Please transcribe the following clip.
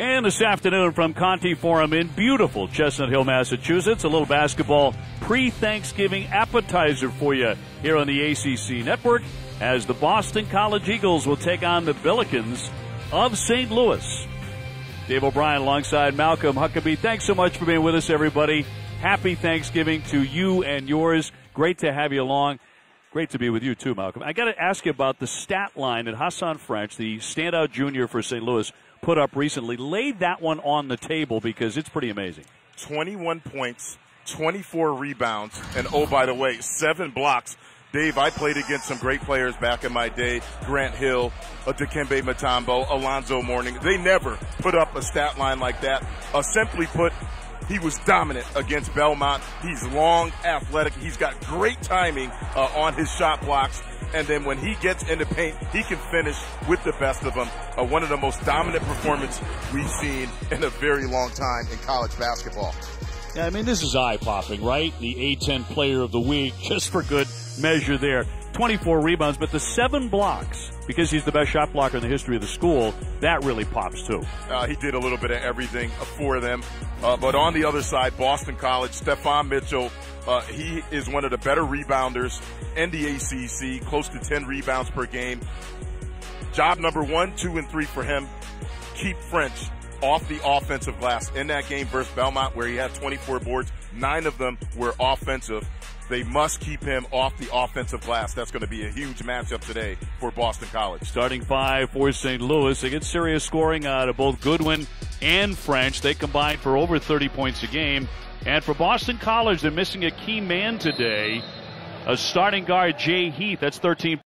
And this afternoon from Conte Forum in beautiful Chestnut Hill, Massachusetts, a little basketball pre-Thanksgiving appetizer for you here on the ACC network as the Boston College Eagles will take on the Billikens of St. Louis. Dave O'Brien alongside Malcolm Huckaby. Thanks so much for being with us, everybody. Happy Thanksgiving to you and yours. Great to have you along. Great to be with you too, Malcolm. I got to ask you about the stat line that Hasahn French, the standout junior for St. Louis, put up recently. Laid that one on the table because it's pretty amazing. 21 points, 24 rebounds, and oh, by the way, seven blocks. Dave, I played against some great players back in my day. Grant Hill, Dikembe Mutombo, Alonzo Mourning. They never put up a stat line like that. Uh, simply put, he was dominant against Belmont. He's long, athletic. He's got great timing uh, on his shot blocks. And then when he gets into paint, he can finish with the best of them. Uh, one of the most dominant performances we've seen in a very long time in college basketball. I mean, this is eye popping, right? The A10 player of the week, just for good measure there. 24 rebounds, but the seven blocks, because he's the best shot blocker in the history of the school, that really pops too. Uh, he did a little bit of everything for them. Uh, but on the other side, Boston College, Steffon Mitchell, uh, he is one of the better rebounders in the ACC, close to 10 rebounds per game. Job number one, two, and three for him. Keep French off the offensive glass in that game versus Belmont where he had 24 boards. Nine of them were offensive. They must keep him off the offensive glass. That's going to be a huge matchup today for Boston College. Starting five for St. Louis. They get serious scoring uh, out of both Goodwin and French. They combine for over 30 points a game. And for Boston College, they're missing a key man today. A starting guard, Jay Heath. That's 13